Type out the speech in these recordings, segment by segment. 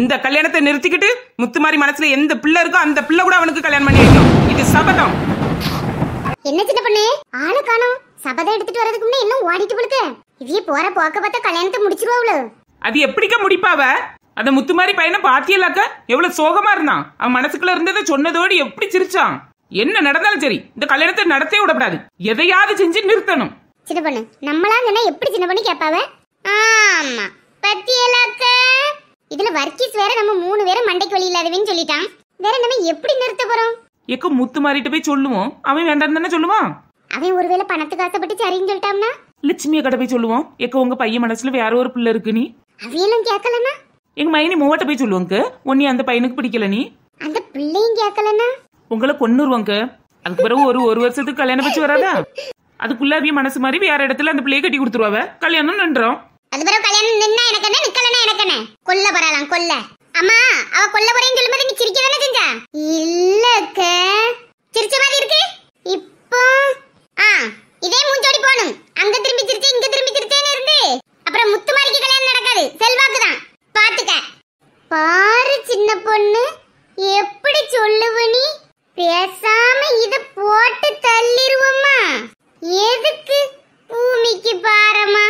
இந்த கல்யாணத்தை நிறுத்திக்கிட்டு முத்துமாரி மனசுல எந்த பிள்ளை இருக்கோ அந்த பிள்ளை கூட அவனுக்கு கல்யாணம் பண்ணி வைக்கும் இது சபதம். என்ன சின்ன பொண்ணு? ஆளு காணோம். சபதம் எடுத்துட்டு வரதுக்கு முன்னே இன்னும் ஓடிட்டு போலுக்கு இதையே போற போக்க பார்த்தா கல்யாணத்தை முடிச்சிருவாவுல அது எப்படிக்க முடிப்பாவ? அந்த முத்துமாரி பையனை பாத்தியலாக்க எவ்வளவு சோகமா இருந்தான். அவன் மனசுக்குள்ள இருந்ததை சொன்னதோடு எப்படி சிரிச்சான்? என்ன நடந்தாலும் சரி இந்த கல்யாணத்தை நடத்தவே விடக்கூடாது எதையாவது செஞ்சு நிறுத்தணும். சின்ன பொண்ணு நம்மளா சொன்னா எப்படி சின்ன பொண்ணு கேட்பாவ ஆமா. பத்தியலாக்க. இதுல வர்க்கீஸ் வேற நம்ம மூணு பேரும் மண்டைக்கு வழி இல்லாதவன்னு சொல்லிட்டான். வேற நம்ம எப்படி நிறுத்த போறோம்? எக்க முத்துமாரிட்ட போய் சொல்லுவோம். அவன் வேண்டாம் தானே சொல்லுவான் அவன் ஒருவேளை பணத்துக்கு ஆசைப்பட்டு சரின்னு சொல்லிட்டான்னா? லட்சுமியை கடை போய் சொல்லுவோம். எக்க உங்க பையன் மனசுல வேற ஒரு பிள்ளை இருக்கு நீ. அவையெல்லாம் கேட்கலன்னா? எங்க மைனி மூவட்ட போய் சொல்லுவோங்க உன்னை அந்த பையனுக்கு பிடிக்கல நீ. அந்த பிள்ளையும் கேட்கலன்னா? உங்களை கொன்னுருவாங்க அதுக்கு பிறகு ஒரு ஒரு வருஷத்துக்கு கல்யாணம் வச்சு வராதா? அதுக்குள்ள அவிய மனசு மாதிரி வேற இடத்துல அந்த பிள்ளைய கட்டி கொடுத்துருவாவ. கல்யாணம் நின்றோம். அது பிறகு கல்யாணம் நின்னா எனக்கு என்ன நிக்கலனா எனக்கு என்ன கொல்ல போறாளாம் கொல்ல. அம்மா அவ கொல்ல போறேன்னு சொல்லும்போது நீ சிரிக்க தானே செஞ்சா இல்லக்க சிரிச்ச மாதிரி இருக்கு இப்போ ஆ இதே மூஞ்சோடி போகணும் அங்க திரும்பி சிரிச்சு இங்க திரும்பி சிரிச்சேன்னு இருந்து அப்புறம் முத்துமாரிக்கு கல்யாணம் நடக்காது செல்வாக்கு தான் பாத்துக்க பாரு சின்ன பொண்ணு எப்படி சொல்லுவ நீ பேசாம இத போட்டு தள்ளிருவோமா எதுக்கு பூமிக்கு பாரமா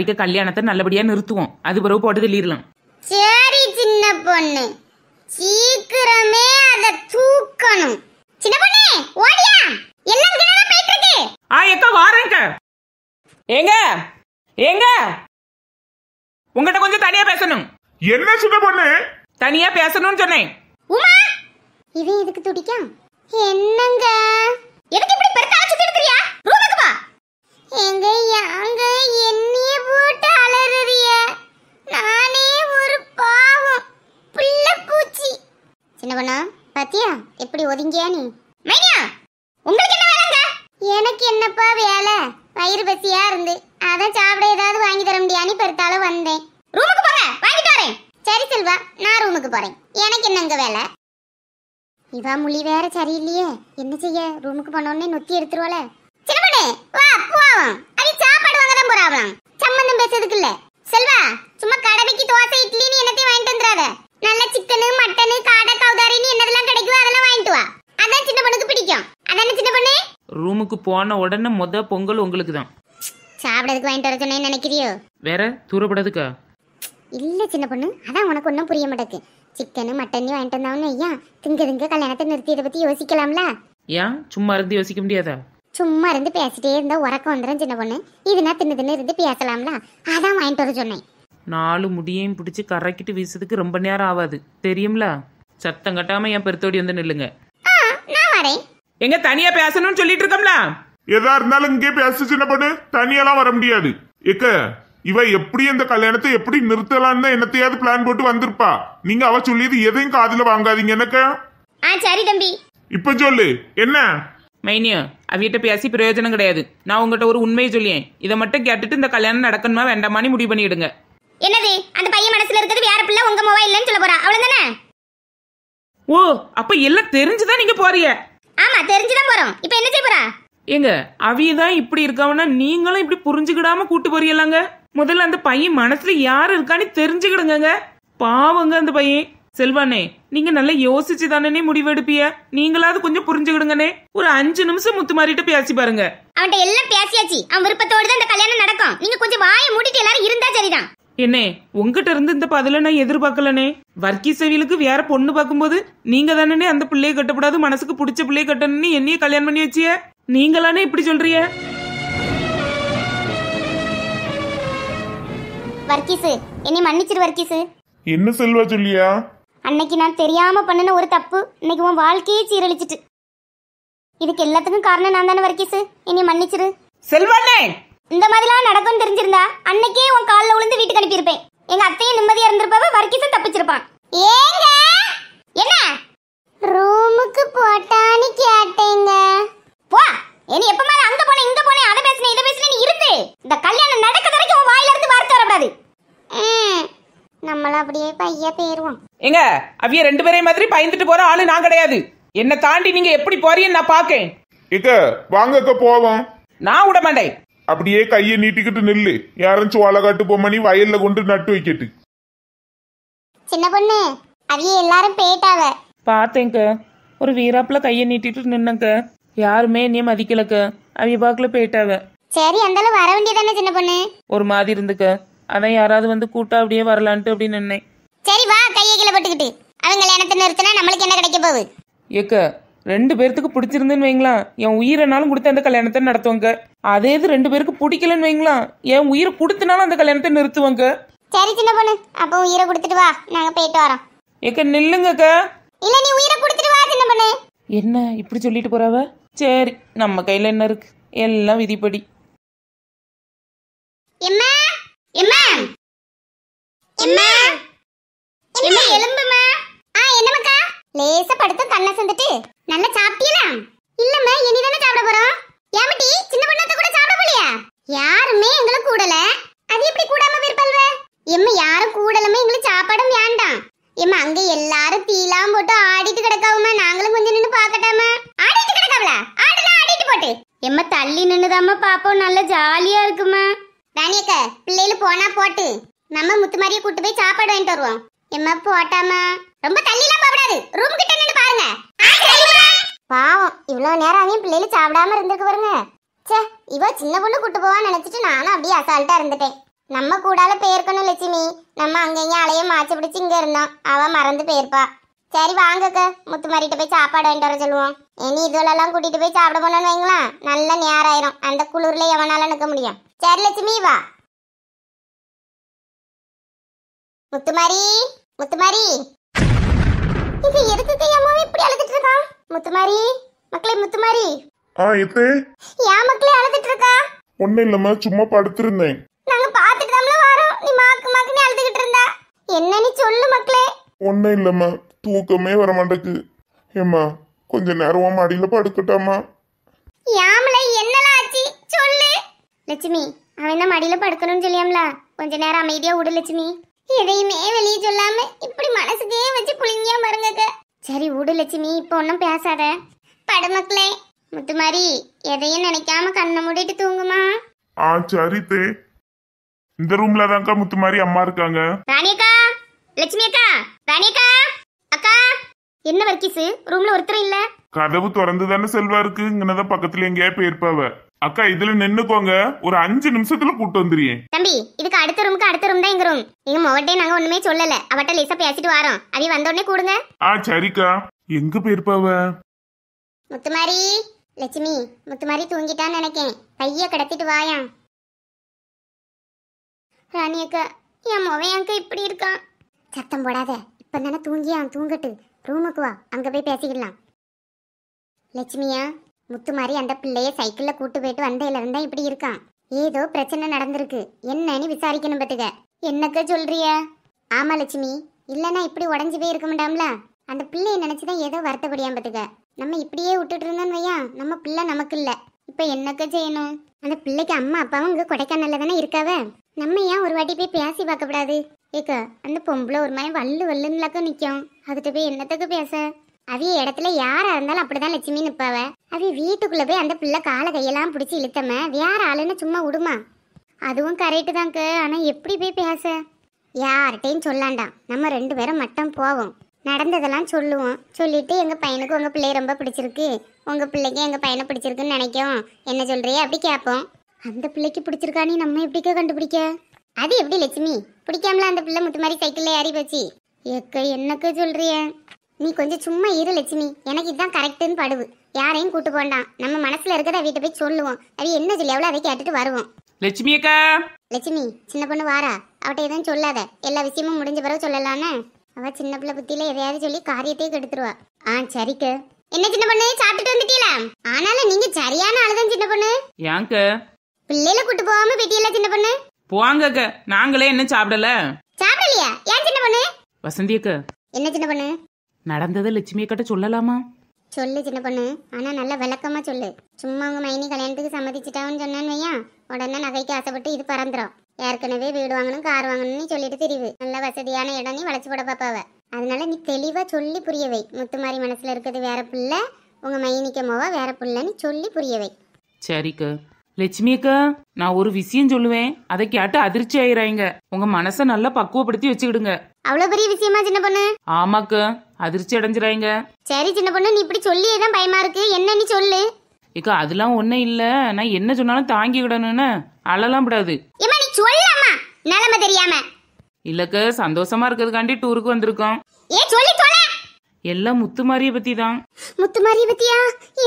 முத்துமாரிக்க கல்யாணத்தை நல்லபடியா நிறுத்துவோம். அது பிறகு போட்டு தள்ளிடலாம். சரி சின்ன பொண்ணு. சீக்கிரமே அத தூக்கணும். சின்ன பொண்ணு ஓடியா? எல்லாம் கிணறு போயிட்டு இருக்கு ஆ எக்கா வாரேங்க ஏங்க ஏங்க. உங்ககிட்ட கொஞ்சம் தனியா பேசணும். என்ன சின்ன பொண்ணு? தனியா பேசணும்னு சொன்னேன். உமா இவன் எதுக்கு துடிக்கான்? என்னங்க? எதுக்கு இப்படி பெருக்கா சுத்தி எடுத்துறியா ரூமுக்கு வா. எங்க யாங்க என்னைய போட்டு அலறுறிய நானே ஒரு பாவம் பிள்ளை பூச்சி சின்ன பொண்ணா பாத்தியா எப்படி ஒதுங்கியா நீ? மைனியா உங்களுக்கு என்ன வேலைங்க? எனக்கு என்னப்பா வேலை? வயிறு பசியா இருந்து. அதான் சாப்பிட ஏதாவது வாங்கி தர முடியான்னு பெருத்தால வந்தேன். ரூமுக்கு போங்க வாங்கிட்டு வரேன். சரி செல்வா நான் ரூமுக்கு போறேன். எனக்கு என்னங்க வேலை? இவா மொழி வேற சரியில்லையே. என்ன செய்ய? ரூமுக்கு போனோடனே நொத்தி எடுத்துருவாள. சின்ன பொண்ணு வா போவோம் அது சாப்பாடு வாங்க தான் போறாவலாம் சம்மந்தம் பேசுறதுக்கு இல்ல. செல்வா சும்மா கடைக்கு தோசை இட்லின்னு என்னத்தையும் வாங்கிட்டு வந்துடாத. நல்ல சிக்கனு மட்டனு காடை கவுதாரின்னு என்னதெல்லாம் கிடைக்குதோ அதெல்லாம் வாங்கிட்டு வா அதான் சின்ன பொண்ணுக்கு பிடிக்கும். அதானே சின்ன பொண்ணு? ரூமுக்கு போன உடனே மொத பொங்கல் உங்களுக்கு தான் சாப்பிடறதுக்கு வாங்கிட்டு வர சொன்னேன்னு நினைக்கிறியோ? வேற தூரப்படாதுக்கா. இல்ல சின்ன பொண்ணு அதான் உனக்கு ஒன்றும் புரிய மாட்டேக்கு. சிக்கனு மட்டன்னு வாங்கிட்டு வந்தாவன்னு ஐயா. திங்க திங்க கல்யாணத்தை நிறுத்தி இதை பத்தி யோசிக்கலாம்ல? ஏன்? சும்மா இருந்து யோசிக்க முடியாதா? சும்மா இருந்து பேசிட்டே இருந்தா உறக்கம் வந்துடும் சின்ன பொண்ணு. இதுனா தின்னு தின்னு இருந்து பேசலாம்ல. அதான் வாங்கிட்டு வர சொன்னேன். நாலு முடியையும் பிடிச்சி கரைக்கிட்டு வீசுறதுக்கு ரொம்ப நேரம் ஆகாது தெரியும்ல? சத்தம் கட்டாம என் பெருத்தோடி வந்து நில்லுங்க. வரேன் எங்க தனியா பேசணும்னு சொல்லிட்டு இருக்கோம்ல? எதா இருந்தாலும் இங்கே பேச சின்ன பொண்ணு. தனியெல்லாம் வர முடியாது. எக்க இவ எப்படி இந்த கல்யாணத்தை எப்படி நிறுத்தலாம்னு தான் என்னத்தையாவது பிளான் போட்டு வந்திருப்பா. நீங்க அவ சொல்லியது எதையும் காதுல வாங்காதீங்க என்னக்க? ஆ சரி தம்பி. இப்ப சொல்லு என்ன? மைனியா அவிட்ட பேசி பிரயோஜனம் கிடையாது. நான் உங்ககிட்ட ஒரு உண்மையை சொல்லியேன். இதை மட்டும் கேட்டுட்டு இந்த கல்யாணம் நடக்கணுமா வேண்டாமான்னு முடிவு பண்ணிடுங்க. என்னது? அந்த பையன் மனசுல இருக்கிறது வேற பிள்ளை உங்க மொபைல்னு சொல்ல போறா. அவ்வளவுதானே? ஓ அப்ப எல்லாம் தெரிஞ்சுதான் நீங்க போறீங்க. ஆமா தெரிஞ்சுதான் போறோம். இப்போ என்ன செய்ய போறா? ஏங்க அவிய தான் இப்படி இருக்காவனா நீங்களும் இப்படி புரிஞ்சுக்கிடாம கூட்டு போறீங்களாங்க? முதல்ல அந்த பையன் மனசுல யாரு இருக்கான்னு தெரிஞ்சுக்கிடுங்க பாவங்க அந்த பையன். செல்வானே நீங்க நல்லா யோசிச்சு தானே முடிவெடுப்பிய நீங்களாவது கொஞ்சம் புரிஞ்சுக்கிடுங்கனே. ஒரு அஞ்சு நிமிஷம் முத்து மாறிட்டு பேசி பாருங்க. அவன்கிட்ட எல்லாம் பேசியாச்சு. அவன் விருப்பத்தோடு தான் இந்த கல்யாணம் நடக்கும். நீங்க கொஞ்சம் வாயை மூடிட்டு எல்லாரும் இருந்தா சரிதான். என்னே உங்ககிட்ட இருந்து இந்த பதில நான் எதிர்பார்க்கலனே. வர்க்கி செவிலுக்கு வேற பொண்ணு பார்க்கும்போது நீங்க தானே அந்த பிள்ளைய கட்டப்படாது மனசுக்கு பிடிச்ச பிள்ளைய கட்டணும்னு என்னைய கல்யாணம் பண்ணி வச்சிய? நீங்களானே இப்படி சொல்றிய வர்க்கீஸு என்னை மன்னிச்சிரு வர்க்கீஸு என்ன செல்வா சொல்லியா? அன்னைக்கு நான் தெரியாம பண்ணின ஒரு தப்பு இன்னைக்கு உன் வாழ்க்கையே சீரழிச்சிட்டு. இதுக்கு எல்லாத்துக்கும் காரணம் நான் தானே வர்க்கீஸு என்னை மன்னிச்சிரு. செல்வானே இந்த மாதிரிலாம் நடக்கும்னு தெரிஞ்சிருந்தா அன்னைக்கே உன் காலில் விழுந்து வீட்டுக்கு அனுப்பியிருப்பேன். எங்க அத்தையும் நிம்மதியா இருந்திருப்பாவ வர்க்கீஸும் தப்பிச்சிருப்பான். ஏங்க? என்ன? ரூமுக்கு போட்டான்னு கேட்டேங்க. போ இனி எப்ப மேல அங்க போனே இங்க போனே அதை பேசுனே இதை பேசுனே நீ இருந்து. இந்த கல்யாணம் நடக்க வரைக்கும் உன் வாயில இருந்து வார்த்தை வரக்கூடாது. நம்மள அப்படியே பைய போயிருவோம் எங்க அவிய ரெண்டு பேரையும் மாதிரி பயந்துட்டு போற ஆளு நான் கிடையாது. என்னை தாண்டி நீங்க எப்படி போறீங்கன்னு நான் பாக்கேன் இக்க வாங்கக்க போவோம். நான் விட மாட்டேன். அப்படியே கையை நீட்டிக்கிட்டு நில்லு. யாரும் சோள காட்டு பொம்மணி வயல்ல கொண்டு நட்டு வைக்கட்டு. சின்ன பொண்ணு அவிய எல்லாரும் போயிட்டாவ. பார்த்தேங்க. ஒரு வீராப்புல கையை நீட்டிட்டு நின்னங்க. யாருமே என்னைய மதிக்கலக்க அவிய பாக்குல போயிட்டாவ. சரி அந்தாலும் வர வேண்டியதானே சின்ன பொண்ணு? ஒரு மாதிரி இருந்துக்க அதான் யாராவது வந்து கூட்டா அப்படியே வரலான்ட்டு அப்படின்னு நின்னேன். சரி வா கையை கீழே போட்டுக்கிட்டு. அவங்க கல்யாணத்தை நிறுத்தினா நம்மளுக்கு என்ன கிடைக்க போகுது? ஏக்க ரெண்டு பேர்த்துக்கு பிடிச்சிருந்துன்னு வைங்களாம் என் உயிரைனாலும் கொடுத்து அந்த கல்யாணத்தை நடத்துவாங்க. அதே இது ரெண்டு பேருக்கு பிடிக்கலன்னு வைங்களாம் என் உயிரை கொடுத்தனாலும் அந்த கல்யாணத்தை நிறுத்துவாங்க. சரி சின்ன பொண்ணு. அப்போ உயிரை கொடுத்துட்டு வா. நாங்க போயிட்டு வரோம். ஏக்க நில்லுங்கக்க. இல்ல நீ உயிரை கொடுத்துட்டு வா சின்ன பொண்ணு. என்ன? இப்படி சொல்லிட்டு போறாவ? சரி நம்ம கையில என்ன இருக்கு? எல்லாம் விதிப்படி. எம்மா? எம்மா? எம்மா? எம்மா எலும்புமா? லேசா படுத்து கண்ணை சந்துட்டு நல்லா சாப்பிட்டீங்களா இல்லம்மா இனிதானே சாப்பிட போறோம். ஏமட்டி சின்ன பொண்ணாத்த கூட சாப்பிட போலியா? யாருமே எங்களை கூடல. அது எப்படி கூடாம போயிருப்பாள்வ எம்ம யாரும் கூடலமே எங்களுக்கு சாப்பாடும் வேண்டாம். எம்மா அங்க எல்லாரும் தீலாம் போட்டு ஆடிட்டு கிடக்காவுமா நாங்களும் கொஞ்சம் நின்று பாக்கட்டாமா ஆடிட்டு கிடக்காவல ஆடுனா ஆடிட்டு போட்டு. எம்மா தள்ளி நின்னுதாம்மா பாப்போம் நல்ல ஜாலியா இருக்குமா ராணியக்க பிள்ளைகள் போனா போட்டு நம்ம முத்து மாதிரியே கூட்டு போய் சாப்பாடு வாங்கிட்டு வருவோம். எம்மா போட்டாமா ரொம்ப தள்ளிலாம் போகக்கூடாது. ரூம் கிட்ட நின்று பாருங்க. பாவம் இவ்வளவு நேரம் ஆகியும் பிள்ளைகள் சாப்பிடாம இருந்திருக்கு பாருங்க. ச்சே இவ சின்ன பொண்ணு கூட்டு போவான்னு நினைச்சிட்டு நானும் அப்படியே அசால்ட்டா இருந்துட்டேன். நம்ம கூடால போயிருக்கணும் லட்சுமி. நம்ம அங்கங்க அலைய மாச்சு பிடிச்சு இங்க இருந்தோம். அவ மறந்து போயிருப்பா. சரி வாங்கக்க. முத்து மாறிட்டு போய் சாப்பாடு வாங்கிட்டு வர சொல்லுவோம். இனி இதுவெல்லாம் கூட்டிட்டு போய் சாப்பிட போனோம்னு வைங்களேன் நல்ல நேரம் ஆயிரும் அந்த குளிர்ல எவனால நிக்க முடியும். சரி லட்சுமி வா. முத்துமாரி முத்துமாரி. இது எதுக்கு அம்மாவே இப்படி அழுதுட்டு இருக்கான் முத்துமாரி மக்களே முத்துமாரி. ஆ எத்தே? ஏன் மக்களே அழுதுட்டு இருக்கா? ஒன்னும் இல்லம்மா சும்மா படுத்திருந்தேன். நாங்க பாத்துட்டு தாம்ல வரோம். நீ மாக்கு மாக்குன்னு அழுதுகிட்டு இருந்தா. என்ன நீ சொல்லு மக்களே. ஒன்னும் இல்லம்மா தூக்கமே வர மாட்டேக்கு ஏம்மா கொஞ்ச நேரம் மடியில படுக்கட்டாமா யாமல என்னலாம் ஆச்சு? சொல்லு. லட்சுமி அவன் தான் மடியில படுக்கணும்னு சொல்லியாம்ல? கொஞ்ச நேரம் அமைதியா விடு லட்சுமி. எதையுமே வெளியே சொல்லாம இப்படி மனசுக்கே வச்சு புளிங்கியா பாருங்க சரி விடு லட்சுமி இப்போ ஒன்றும் பேசாத. படுமக்களே முத்துமாரி எதையும் நினைக்காம கண்ணை மூடிட்டு தூங்குமா? ஆ சரி தே. இந்த ரூம்ல தான்க்கா முத்து மாதிரி அம்மா இருக்காங்க. ராணியக்கா லட்சுமி அக்கா ராணியக்கா அக்கா. என்ன வர்க்கீஸு ரூம்ல ஒருத்தரும் இல்ல? கதவு திறந்து தானே செல்வா இருக்கு இங்கனதான் பக்கத்துல எங்கேயா போயிருப்பாவ. அக்கா இதுல நின்னுக்கோங்க. ஒரு அஞ்சு நிமிஷத்துல கூட்டு வந்துருயேன் தம்பி இதுக்கு அடுத்த ரூமுக்கு அடுத்த ரூம் தான் எங்க ரூம் எங்க மொவட்டே நாங்க ஒண்ணுமே சொல்லல. அவட்ட லேசா பேசிட்டு வரோம். அவி வந்த உடனே கூடுங்க. ஆ சரிக்கா. எங்க போயிருப்பாவ முத்துமாரி லட்சுமி முத்துமாரி தூங்கிட்டான்னு நினைக்கேன். பைய கடத்திட்டு வாயா. ராணி அக்கா என் மொவன் அக்கா இப்படி இருக்கான். சத்தம் போடாத. இப்ப தானே தூங்கியான். தூங்கட்டு. ரூமுக்கு வா. அங்க போய் பேசிக்கலாம். லட்சுமியா முத்துமாரி அந்த பிள்ளைய சைக்கிளில் கூட்டு போயிட்டு வந்தையில இருந்தா இப்படி இருக்கான். ஏதோ பிரச்சனை நடந்திருக்கு. என்னன்னு விசாரிக்கணும் பத்துக்க. என்னக்க சொல்றிய? ஆமா லட்சுமி இல்லைன்னா இப்படி உடஞ்சி போய் இருக்க மாட்டாம்ல. அந்த பிள்ளைய நினைச்சுதான் ஏதோ வருத்தப்படியாம் பத்துக்க. நம்ம இப்படியே விட்டுட்டு இருந்தோம் வையா நம்ம பிள்ளை நமக்கு இல்ல. இப்ப என்னக்க செய்யணும்? அந்த பிள்ளைக்கு அம்மா அப்பாவும் இங்க கொடைக்கானல்ல தானே இருக்காவ? நம்ம ஏன் ஒரு வாட்டி போய் பேசி பார்க்கக்கூடாது ஏக்கா ஏக்க அந்த பொம்பளை ஒரு மாதிரி வள்ளு வல்லுன்னுலாக்க நிற்கும் அதுகிட்ட போய் என்னத்துக்கு பேச? அவிய இடத்துல யாரா இருந்தாலும் அப்படிதான் லட்சுமி நிப்பாவ. அவி வீட்டுக்குள்ள போய் அந்த பிள்ளை காலை கையெல்லாம் பிடிச்சி இழுத்தம வேற ஆளுன்னு சும்மா விடுமா அதுவும் கரெக்டு தாங்க ஆனா எப்படி போய் பேச? யார்கிட்டையும் சொல்லாண்டாம் நம்ம ரெண்டு பேரும் மட்டும் போவோம். நடந்ததெல்லாம் சொல்லுவோம். சொல்லிட்டு எங்க பையனுக்கு உங்க பிள்ளைய ரொம்ப பிடிச்சிருக்கு. உங்க பிள்ளைக்கு எங்க பையனை பிடிச்சிருக்குன்னு நினைக்கும். என்ன சொல்றியே? அப்படி கேட்போம். அந்த பிள்ளைக்கு பிடிச்சிருக்கானே நம்ம எப்படிக்கா கண்டுபிடிக்க? அது எப்படி லட்சுமி? பிடிக்காமல அந்த பிள்ளை முத்து மாதிரி சைக்கிள்ல ஏறி போச்சு. எக்க என்னக்க சொல்றிய? நீ கொஞ்சம் சும்மா இரு லட்சுமி. எனக்கு இதுதான் கரெக்டுன்னு படுவு. யாரையும் கூட்டு போண்டாம் நம்ம மனசுல இருக்கிறத வீட்டை போய் சொல்லுவோம். அது என்ன சொல்லி அவ்வளோ அதை கேட்டுட்டு வருவோம். லட்சுமி அக்கா. லட்சுமி சின்ன பொண்ணு வாரா. அவட்ட எதுவும் சொல்லாத. எல்லா விஷயமும் முடிஞ்ச பிறகு சொல்லலான்னு. அவ சின்ன பிள்ளை புத்தியில எதையாவது சொல்லி காரியத்தையே கெடுத்துருவா. ஆ சரிக்கு. என்ன சின்ன பொண்ணு? சாப்பிட்டுட்டு வந்துட்டீங்களா ஆனாலும் நீங்க சரியான ஆளுதான் சின்ன பொண்ணு. ஏங்க? பிள்ளையில கூட்டு போகாம போயிட்டீங்களா சின்ன பொண்ணு? போவாங்க அக்கா. நாங்களே என்ன சாப்பிடல. சாப்பிடலையா? ஏன் சின்ன பொண்ணு? வசந்தி அக்கா. என்ன சின்ன பொண்ணு? நடந்ததை லட்சுமி அக்கிட்ட சொல்லலாமா? சொல்லு சின்ன பொண்ணு. ஆனா நல்ல விளக்கமா சொல்லு. சும்மா உங்க மைனி கல்யாணத்துக்கு சம்மதிச்சிட்டான்னு சொன்னான்னு வையா உடனே நகைக்கு ஆசைப்பட்டு இது பறந்துரும். ஏற்கனவே வீடு வாங்கணும் கார் வாங்கணும்னு சொல்லிட்டு தெரிவு. நல்ல வசதியான இடம் நீ வளைச்சு போட பாப்பாவ. அதனால நீ தெளிவா சொல்லி புரிய வை. முத்துமாரி மனசுல இருக்கிறது வேற பிள்ளை உங்க மைனிக்க மோவா வேற பிள்ளைன்னு சொல்லி புரிய வை. சரிக்கா. லட்சுமி அக்கா நான் ஒரு விஷயம் சொல்லுவேன். அதை கேட்டு அதிர்ச்சி ஆயிராங்க உங்க மனசை நல்லா பக்குவப்படுத்தி வச்சுக்கிடுங்க. அவ்வளவு பெரிய விஷயமா சின்ன பொண்ணு? ஆமாக்கா. அதிர்ச்சி அடைஞ்சிராங்க சரி சின்ன பொண்ணு நீ இப்படி சொல்லியே தான் பயமா இருக்கு. என்ன நீ சொல்லு. ஏக்கா அதெல்லாம் ஒன்றும் இல்லை. நான் என்ன சொன்னாலும் தாங்கிக்கிடணும்னு அழலாம் விடாது ஏமா நீ சொல்லம்மா. நிலைமை தெரியாம. இல்லக்க சந்தோஷமா இருக்கிறதுக்காண்டி டூருக்கு வந்திருக்கோம். ஏ சொல்லி தொலை. எல்லாம் முத்துமாரியை பத்தி தான் முத்துமாரி பத்தியா?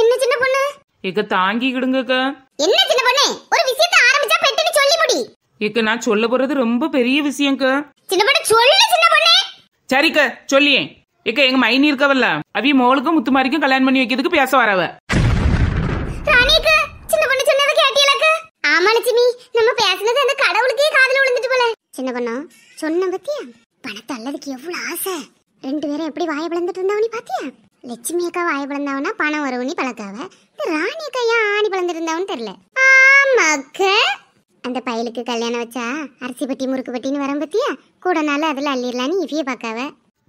என்ன சின்ன பொண்ணு? ஏக்க தாங்கிக்கிடுங்கக்கா என்ன சின்ன பொண்ணு? ஒரு விஷயத்தை ஆரம்பிச்சா பெட்டுன்னு சொல்லி முடி. ஏக்க நான் சொல்ல போறது ரொம்ப பெரிய விஷயம்க்கா சின்ன பொண்ணு சொல்லு சின்ன பொண்ணு. சரிக்கா சொல்லியேன் ஏக்க எங்க மைனி இருக்கவல்ல அவிய மோளுக்கும் முத்துமாரிக்கும் கல்யாணம் பண்ணி வைக்கிறதுக்கு பேச வரவ. ராணிக்கு சின்ன பொண்ணு சொன்னது கேட்டியலக்கு ஆமா லட்சுமி. நம்ம பேசுனது அந்த கடவுளுக்கே காதுல விழுந்துட்டு போல. சின்ன பொண்ணு சொன்ன பத்தியா? பணத்தை அல்லதுக்கு எவ்வளவு ஆசை? ரெண்டு பேரும் எப்படி வாய பிளந்துட்டு இருந்தவனி பாத்தியா? லட்சுமி அக்கா வாய பிளந்தவனா பணம் வருவனி பழக்காவ? இந்த ராணி அக்கா ஏன் ஆணி பிளந்துட்டு இருந்தாவன்னு தெரியல ஆமாக்க அந்த பயலுக்கு கல்யாணம் வச்சா அரிசி பட்டி முறுக்கு பட்டின்னு வரம் பத்தியா? கூட நாள் அதுல அள்ளிடலான்னு இவ்விய பாக்காவ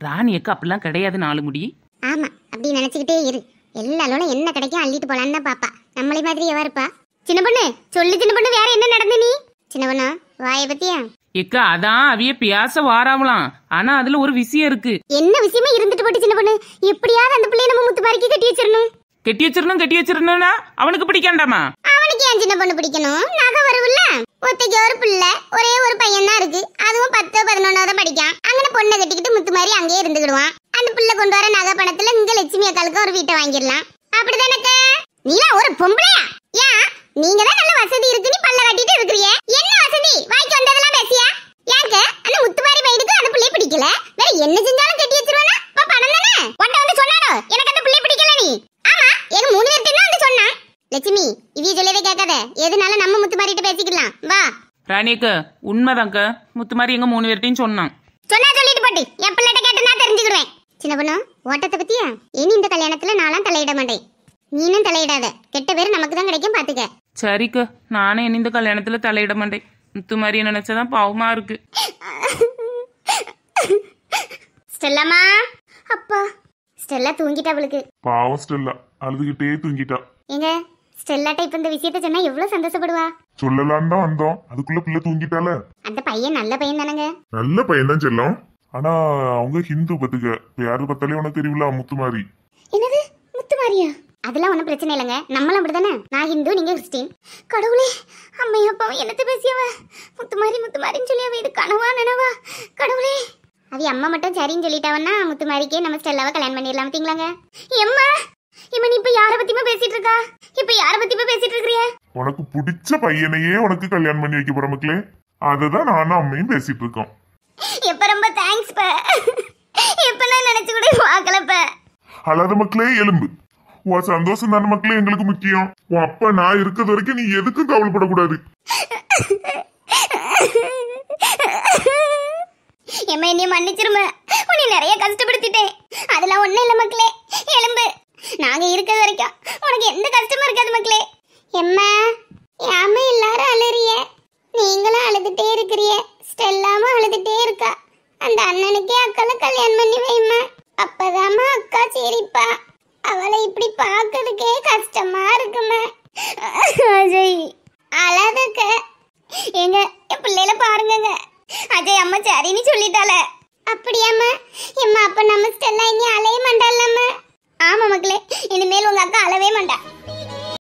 ராணி அக்கா அப்படிலாம் கிடையாது நாலு முடி. ஆமா அப்படி நினைச்சுக்கிட்டே இரு. எல்லாரோட என்ன கிடைக்கும் அள்ளிட்டு போலான்னு தான் பாப்பா. நம்மளை மாதிரி எவா இருப்பா? சின்ன பொண்ணு சொல்லு சின்ன பொண்ணு வேற என்ன நடந்து நீ? சின்ன பொண்ணு வாய பத்தியா? ஏக்கா அதான் அவிய பேச வாராமலாம் ஆனா அதுல ஒரு விஷயம் இருக்கு. என்ன விஷயமா இருந்துட்டு போட்டு சின்ன பொண்ணு? எப்படியாவது அந்த பிள்ளைய நம்ம முத்து பாரிக்கு கட்டி வச்சிடணும் கட்டி வச்சிடணும் கட்டி வச்சிடணும்னா அவனுக்கு பிடிக்காண்டாமா? அவனுக்கு ஏன் சின்ன பொண்ணு பிடிக்கணும்? நகை வருவில்ல ஒத்தைக்கு ஒரு பிள்ளை ஒரே ஒரு பையன் தான் இருக்கு. அதுவும் பத்து பதினொன்னாவது படிக்கான். அங்கே பொண்ணை கட்டிக்கிட்டு முத்து மாதிரி அங்கேயே இருந்துக்கிடுவான். அந்த பிள்ளை கொண்டு வர நகை பணத்துல இங்க லட்சுமி அக்காளுக்கு ஒரு வீட்டை வாங்கிடலாம். அப்படிதானக்க? நீலாம் ஒரு பொம்பளையா? ஏன் நீங்க தான் நல்ல வசதி இருக்குன்னு பல்ல கட்டிட்டு இருக்கிறிய என்ன வசதி வாய்க்கு வந்ததெல்லாம் பேசியா ஏங்க அந்த முத்துமாரி பையனுக்கு அந்த பிள்ளை பிடிக்கல வேற என்ன செஞ்சாலும் கட்டி வச்சிருவானா அப்ப பணம் தானே உன்ட்ட வந்து சொன்னானோ எனக்கு அந்த பிள்ளை பிடிக்கல நீ ஆமா எங்க மூணு பேர்த்தையும் தான் வந்து சொன்னான் லட்சுமி இவிய சொல்லவே கேட்காத எதுனால நம்ம முத்துமாரிட்ட பேசிக்கலாம் ராணியக்கா உண்மைதான்க்கா. முத்துமாரி எங்க மூணு பேர்ட்டையும் சொன்னான். சொன்னா சொல்லிட்டு போட்டு. என் பிள்ளைகிட்ட கேட்டு நான் தெரிஞ்சுக்கிடுவேன். சின்ன பொண்ணு ஓட்டத்தை பத்தியா? இனி இந்த கல்யாணத்துல நான்லாம் தலையிட மாட்டேன். நீனும் தலையிடாத. கெட்ட பேர் நமக்கு தான் கிடைக்கும் பாத்துக்க. சரிக்கா நானே இனி இந்த கல்யாணத்துல தலையிட மாட்டேன். முத்துமாரியை நினைச்சதான் பாவமா இருக்கு. ஸ்டெல்லாமா அப்பா ஸ்டெல்லா தூங்கிட்டா அவளுக்கு. பாவம் ஸ்டெல்லா. அழுதுகிட்டே தூங்கிட்டா. எங்க ஸ்டெல்லாட்ட இப்ப இந்த விஷயத்த சொன்னா எவ்வளவு சந்தோஷப்படுவா? சொல்லலான்னு தான் வந்தோம். அதுக்குள்ள பிள்ளை தூங்கிட்டால? அந்த பையன் நல்ல பையன் தானங்க? நல்ல பையன் தான் செல்லம். ஆனா அவங்க ஹிந்து பத்துக்க. யாரு பார்த்தாலே உனக்கு தெரியல முத்துமாரி என்னது? முத்துமாரியா அதெல்லாம் ஒன்றும் பிரச்சனை இல்லைங்க. நம்மளும் அப்படிதானே? நான் ஹிந்து நீங்க கிறிஸ்டின். கடவுளே அம்மையும் அப்பாவும் என்னத்த பேசியவ? முத்துமாரி முத்துமாரின்னு சொல்லி அவ இது கனவா நினவா? கடவுளே. அவ அம்மா மட்டும் சரின்னு சொல்லிட்டாவன்னா முத்துமாரிக்கே நம்ம ஸ்டெல்லாவை கல்யாணம் பண்ணிடலாம் பார்த்தீங்களாங்க எம்மா இம்மா நீ இப்ப யார பத்தியுமா பேசிட்டு இருக்கா? இப்ப யார பத்தியுமா பேசிட்டு இருக்கிறிய? உனக்கு பிடிச்ச பையனையே உனக்கு கல்யாணம் பண்ணி வைக்க போற மக்களே. அததான் நானும் அம்மையும் பேசிட்டு இருக்கோம். எப்ப ரொம்ப தேங்க்ஸ் ப. எப்ப நான் நினைச்சு கூட பார்க்கலப்ப. அல்லாத மக்களே எலும்பு. உன் சந்தோஷம் தானே மக்களே எங்களுக்கு முக்கியம். உன் அப்பா நான் இருக்கிறது வரைக்கும் நீ எதுக்கும் கவலைப்படக்கூடாது. எம்மா என்னைய மன்னிச்சிரும உன்னை நிறைய கஷ்டப்படுத்திட்டேன். அதெல்லாம் ஒண்ணும் இல்ல மக்களே. எலும்பு. நாங்க இருக்கிற வரைக்கும் உனக்கு எந்த கஷ்டமா இருக்காது மக்களே. எம்மா ஏமா எல்லாரும் அழுறிய நீங்களும் அழுதுட்டே இருக்கிறிய. ஸ்டெல்லாம அழுதுட்டே இருக்கா. அந்த அண்ணனுக்கே அக்கால கல்யாணம் பண்ணி வைம்மா. அப்பதாம்மா அக்கா சரிப்பா. அவளை இப்படி பார்க்கறதுக்கே கஷ்டமா இருக்குமா? அஜய் அழாதக்க. எங்க என் பிள்ளையில பாருங்க அஜய் அம்மா சரின்னு சொல்லிட்டால அப்படியாம்மா? எம்மா அப்ப நம்ம ஸ்டெல்லா இனி அலைய மாட்டாலாமா ஆமா மக்களே இனிமேல் உங்க அக்கா அழவே மாட்டா.